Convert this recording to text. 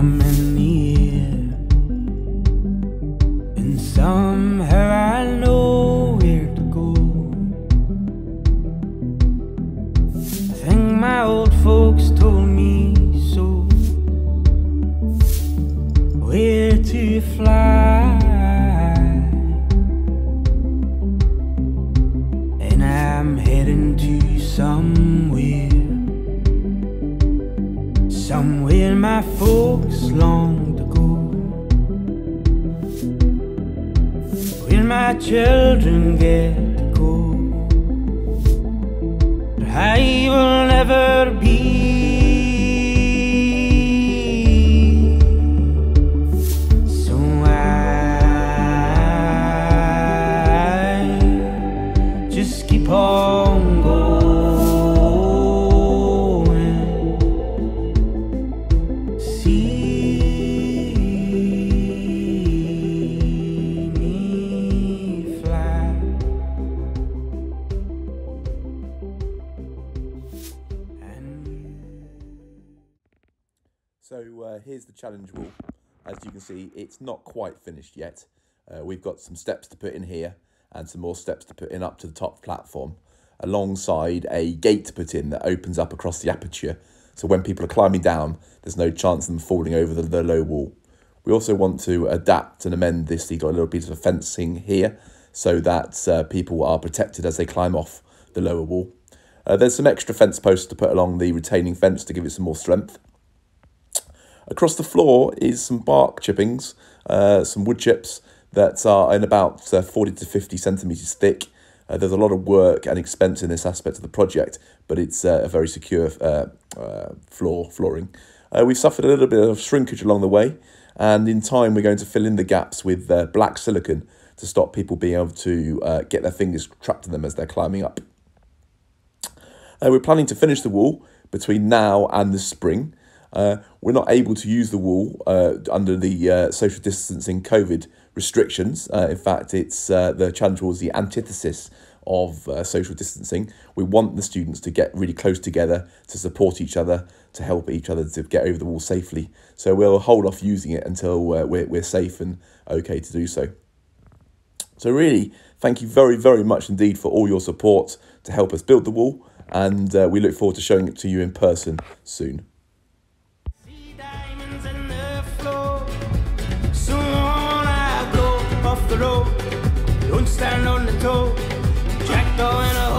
I'm in the air And somehow I know where to go. I think my old folks told me so. Where to fly? And I'm heading to somewhere. Somewhere my folks long to go. Where my children get to go. I will never be. So uh, here's the challenge wall. As you can see, it's not quite finished yet. Uh, we've got some steps to put in here and some more steps to put in up to the top platform, alongside a gate to put in that opens up across the aperture. So when people are climbing down, there's no chance of them falling over the, the low wall. We also want to adapt and amend this. You've got a little piece of fencing here so that uh, people are protected as they climb off the lower wall. Uh, there's some extra fence posts to put along the retaining fence to give it some more strength. Across the floor is some bark chippings, uh, some wood chips that are in about uh, 40 to 50 centimetres thick. Uh, there's a lot of work and expense in this aspect of the project, but it's uh, a very secure uh, uh, floor flooring. We've suffered a little bit of shrinkage along the way, and in time we're going to fill in the gaps with black silicon to stop people being able to get their fingers trapped in them as they're climbing up. We're planning to finish the wall between now and the spring. Uh, we're not able to use the wall uh, under the uh, social distancing COVID restrictions. Uh, in fact, it's uh, the challenge wall is the antithesis of uh, social distancing. We want the students to get really close together, to support each other, to help each other to get over the wall safely. So we'll hold off using it until we're, we're safe and okay to do so. So really, thank you very, very much indeed for all your support to help us build the wall, and we look forward to showing it to you in person soon. Don't stand on the toe. Jack in a